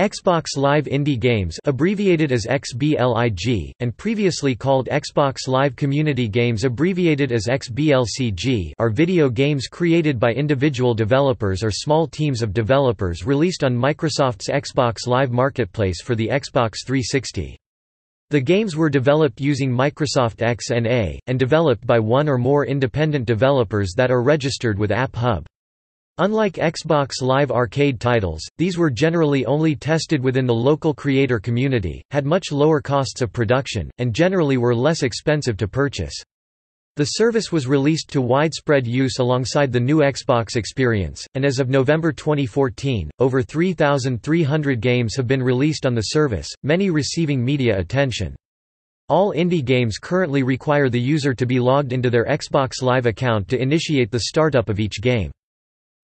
Xbox Live Indie Games abbreviated as XBLIG, and previously called Xbox Live Community Games abbreviated as XBLCG are video games created by individual developers or small teams of developers released on Microsoft's Xbox Live Marketplace for the Xbox 360. The games were developed using Microsoft XNA, and developed by one or more independent developers that are registered with App Hub. Unlike Xbox Live Arcade titles, these were generally only tested within the local creator community, had much lower costs of production, and generally were less expensive to purchase. The service was released to widespread use alongside the new Xbox experience, and as of November 2014, over 3,300 games have been released on the service, many receiving media attention. All indie games currently require the user to be logged into their Xbox Live account to initiate the startup of each game.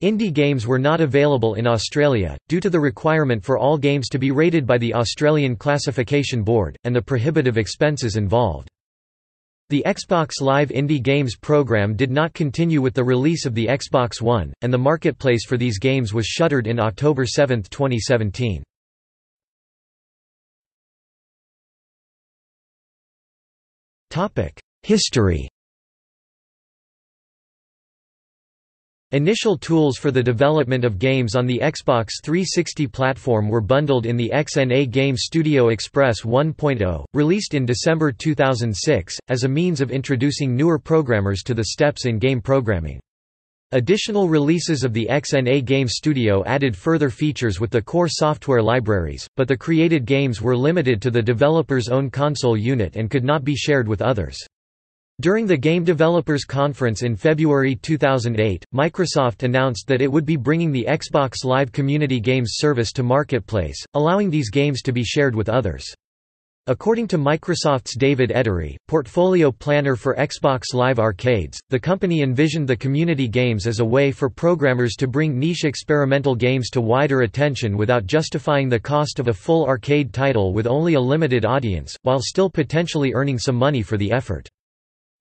Indie games were not available in Australia, due to the requirement for all games to be rated by the Australian Classification Board, and the prohibitive expenses involved. The Xbox Live Indie Games program did not continue with the release of the Xbox One, and the marketplace for these games was shuttered in October 7, 2017. History Initial tools for the development of games on the Xbox 360 platform were bundled in the XNA Game Studio Express 1.0, released in December 2006, as a means of introducing newer programmers to the steps in game programming. Additional releases of the XNA Game Studio added further features with the core software libraries, but the created games were limited to the developer's own console unit and could not be shared with others. During the Game Developers Conference in February 2008, Microsoft announced that it would be bringing the Xbox Live Community Games service to Marketplace, allowing these games to be shared with others. According to Microsoft's David Edery, portfolio planner for Xbox Live Arcades, the company envisioned the community games as a way for programmers to bring niche experimental games to wider attention without justifying the cost of a full arcade title with only a limited audience, while still potentially earning some money for the effort.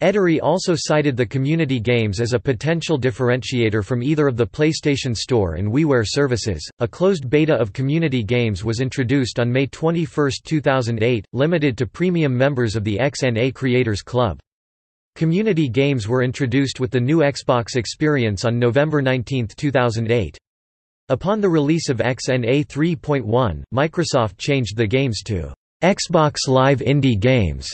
Edery also cited the community games as a potential differentiator from either of the PlayStation Store and WiiWare services. A closed beta of community games was introduced on May 21, 2008, limited to premium members of the XNA Creators Club. Community games were introduced with the new Xbox experience on November 19, 2008. Upon the release of XNA 3.1, Microsoft changed the games to Xbox Live Indie Games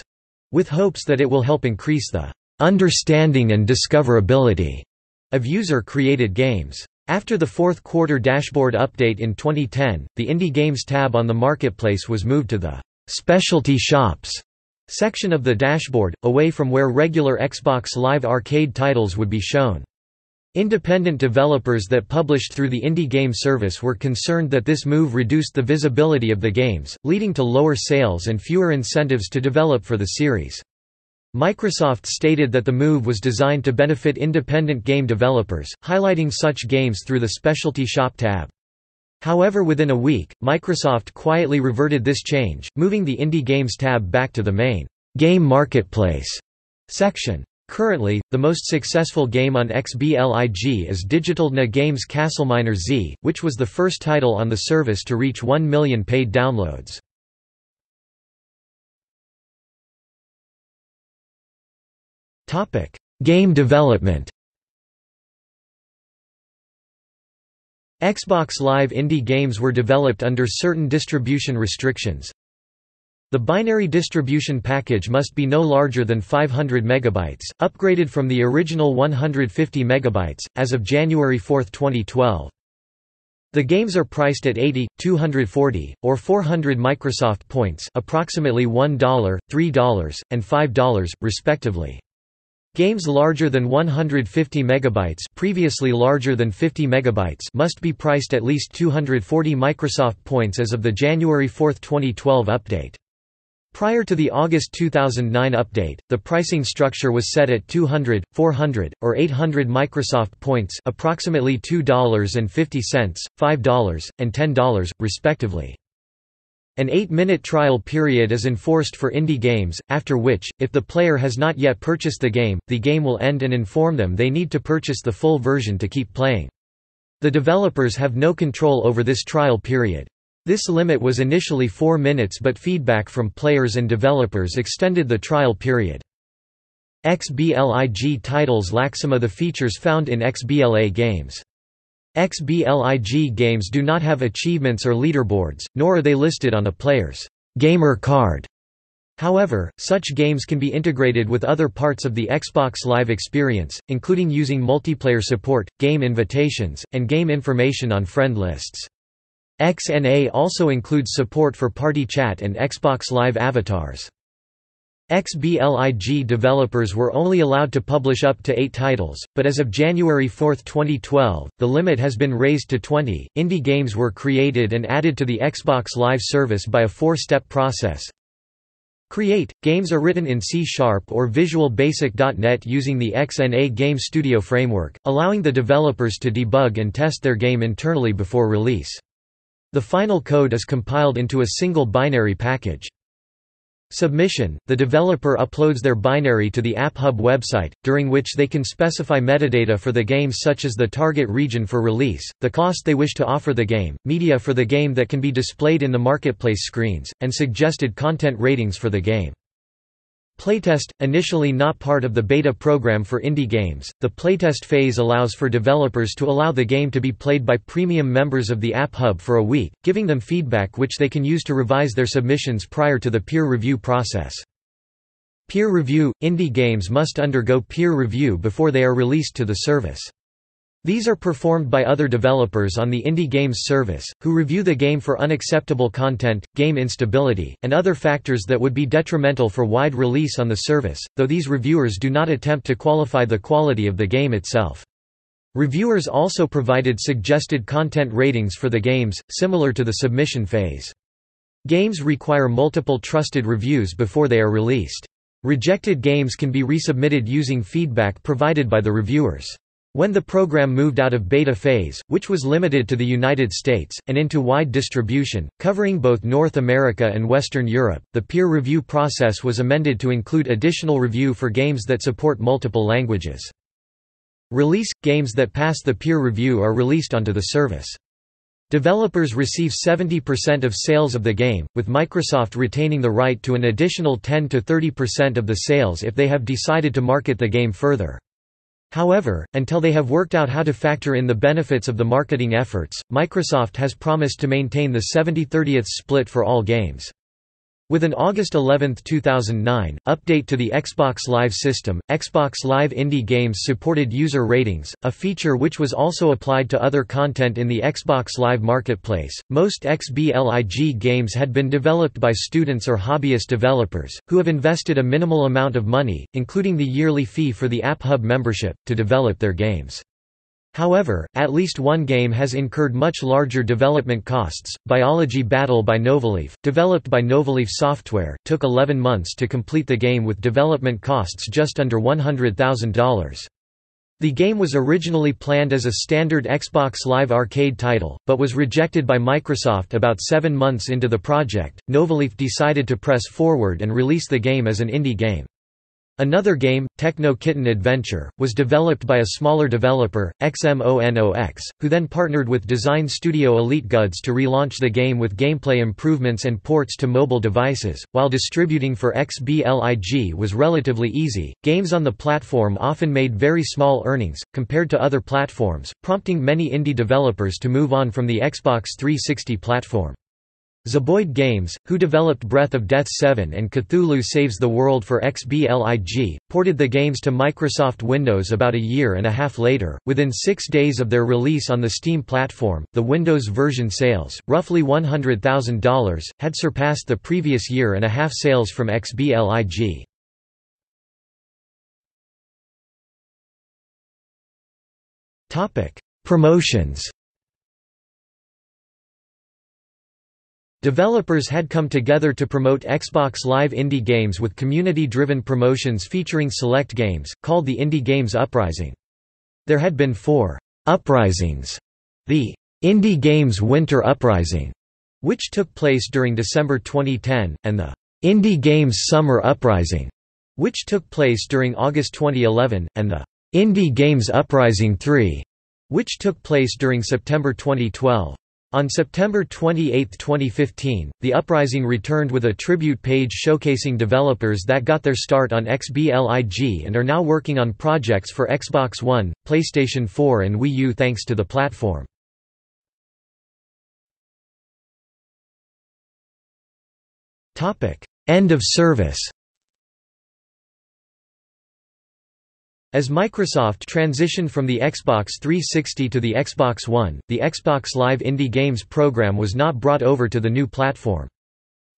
with hopes that it will help increase the understanding and discoverability of user-created games. After the fourth quarter dashboard update in 2010, the Indie Games tab on the marketplace was moved to the Specialty Shops section of the dashboard, away from where regular Xbox Live Arcade titles would be shown. Independent developers that published through the Indie Game service were concerned that this move reduced the visibility of the games, leading to lower sales and fewer incentives to develop for the series. Microsoft stated that the move was designed to benefit independent game developers, highlighting such games through the Specialty Shop tab. However within a week, Microsoft quietly reverted this change, moving the Indie Games tab back to the main Game Marketplace section. Currently, the most successful game on XBLIG is DigitalDNA Games Castleminer Z, which was the first title on the service to reach 1 million paid downloads. Game development Xbox Live indie games were developed under certain distribution restrictions, the binary distribution package must be no larger than 500 MB, upgraded from the original 150 MB, as of January 4, 2012. The games are priced at 80, 240, or 400 Microsoft points approximately $1, $3, and $5, respectively. Games larger than 150 MB previously larger than 50 MB must be priced at least 240 Microsoft points as of the January 4, 2012 update. Prior to the August 2009 update, the pricing structure was set at 200, 400, or 800 Microsoft points approximately $2.50, $5, and $10, respectively. An 8-minute trial period is enforced for indie games, after which, if the player has not yet purchased the game, the game will end and inform them they need to purchase the full version to keep playing. The developers have no control over this trial period. This limit was initially 4 minutes but feedback from players and developers extended the trial period. XBLIG titles lack some of the features found in XBLA games. XBLIG games do not have achievements or leaderboards, nor are they listed on a player's gamer card. However, such games can be integrated with other parts of the Xbox Live experience, including using multiplayer support, game invitations, and game information on friend lists. XNA also includes support for party chat and Xbox Live avatars. XBLIG developers were only allowed to publish up to eight titles, but as of January 4, 2012, the limit has been raised to 20. Indie games were created and added to the Xbox Live service by a four step process. Create games are written in C Sharp or Visual Basic.NET using the XNA Game Studio framework, allowing the developers to debug and test their game internally before release. The final code is compiled into a single binary package. Submission – The developer uploads their binary to the AppHub website, during which they can specify metadata for the game such as the target region for release, the cost they wish to offer the game, media for the game that can be displayed in the marketplace screens, and suggested content ratings for the game. Playtest, initially not part of the beta program for indie games, the playtest phase allows for developers to allow the game to be played by premium members of the App Hub for a week, giving them feedback which they can use to revise their submissions prior to the peer review process. Peer review – Indie games must undergo peer review before they are released to the service. These are performed by other developers on the Indie Games service, who review the game for unacceptable content, game instability, and other factors that would be detrimental for wide release on the service, though these reviewers do not attempt to qualify the quality of the game itself. Reviewers also provided suggested content ratings for the games, similar to the submission phase. Games require multiple trusted reviews before they are released. Rejected games can be resubmitted using feedback provided by the reviewers. When the program moved out of beta phase, which was limited to the United States, and into wide distribution, covering both North America and Western Europe, the peer review process was amended to include additional review for games that support multiple languages. Release – Games that pass the peer review are released onto the service. Developers receive 70% of sales of the game, with Microsoft retaining the right to an additional 10–30% of the sales if they have decided to market the game further. However, until they have worked out how to factor in the benefits of the marketing efforts, Microsoft has promised to maintain the 70-30th split for all games. With an August 11, 2009, update to the Xbox Live system, Xbox Live Indie games supported user ratings, a feature which was also applied to other content in the Xbox Live marketplace. Most XBLIG games had been developed by students or hobbyist developers, who have invested a minimal amount of money, including the yearly fee for the App Hub membership, to develop their games. However, at least one game has incurred much larger development costs. Biology Battle by Novaleaf, developed by Novaleaf Software, took 11 months to complete the game with development costs just under $100,000. The game was originally planned as a standard Xbox Live Arcade title, but was rejected by Microsoft about seven months into the project. Novaleaf decided to press forward and release the game as an indie game. Another game, Techno Kitten Adventure, was developed by a smaller developer, XMONOX, who then partnered with design studio Elite Goods to relaunch the game with gameplay improvements and ports to mobile devices. While distributing for XBLIG was relatively easy, games on the platform often made very small earnings, compared to other platforms, prompting many indie developers to move on from the Xbox 360 platform. Zeboyd Games, who developed Breath of Death 7 and Cthulhu Saves the World for XBLIG, ported the games to Microsoft Windows about a year and a half later. Within six days of their release on the Steam platform, the Windows version sales, roughly $100,000, had surpassed the previous year and a half sales from XBLIG. Promotions Developers had come together to promote Xbox Live indie games with community-driven promotions featuring select games, called the Indie Games Uprising. There had been four «uprisings», the «Indie Games Winter Uprising», which took place during December 2010, and the «Indie Games Summer Uprising», which took place during August 2011, and the «Indie Games Uprising 3», which took place during September 2012. On September 28, 2015, the uprising returned with a tribute page showcasing developers that got their start on XBLIG and are now working on projects for Xbox One, PlayStation 4 and Wii U thanks to the platform. End of service As Microsoft transitioned from the Xbox 360 to the Xbox One, the Xbox Live Indie Games program was not brought over to the new platform.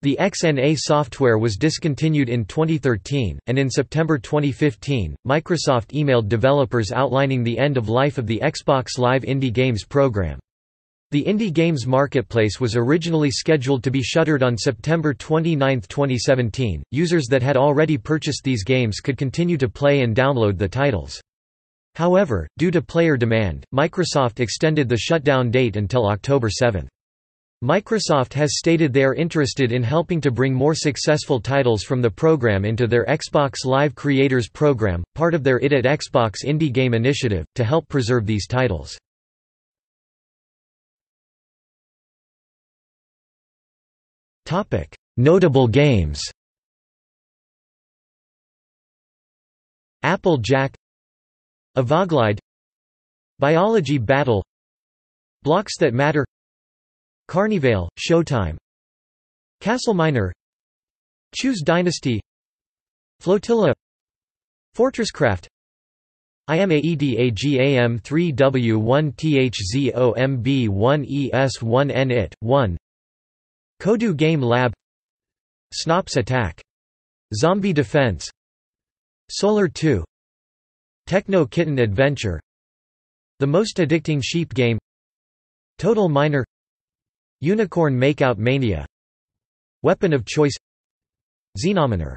The XNA software was discontinued in 2013, and in September 2015, Microsoft emailed developers outlining the end of life of the Xbox Live Indie Games program. The Indie Games Marketplace was originally scheduled to be shuttered on September 29, 2017. Users that had already purchased these games could continue to play and download the titles. However, due to player demand, Microsoft extended the shutdown date until October 7. Microsoft has stated they are interested in helping to bring more successful titles from the program into their Xbox Live Creators program, part of their ID@Xbox Indie Game initiative, to help preserve these titles. Topic: Notable games. Apple Jack. Avoglide Biology Battle. Blocks That Matter. Carnivale, Showtime. Castle Miner Chu's Dynasty. Flotilla. Fortresscraft. IMAEDAGAM 3W1THZOMB1ES1N IT 1 Kodu Game Lab Snops Attack Zombie Defense Solar 2 Techno Kitten Adventure The Most Addicting Sheep Game Total Miner Unicorn Makeout Mania Weapon of Choice Xenominer